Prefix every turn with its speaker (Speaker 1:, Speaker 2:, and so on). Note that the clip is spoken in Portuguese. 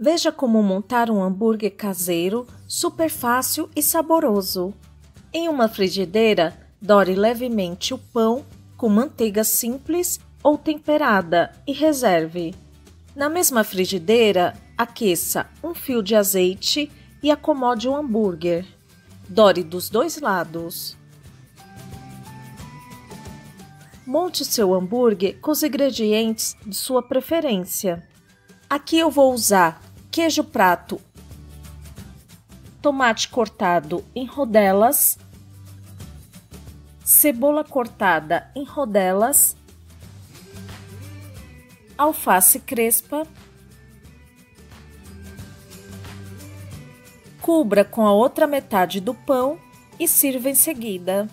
Speaker 1: Veja como montar um hambúrguer caseiro super fácil e saboroso. Em uma frigideira, dore levemente o pão com manteiga simples ou temperada e reserve. Na mesma frigideira, aqueça um fio de azeite e acomode o hambúrguer. Dore dos dois lados. Monte seu hambúrguer com os ingredientes de sua preferência. Aqui eu vou usar queijo prato, tomate cortado em rodelas, cebola cortada em rodelas, alface crespa, cubra com a outra metade do pão e sirva em seguida.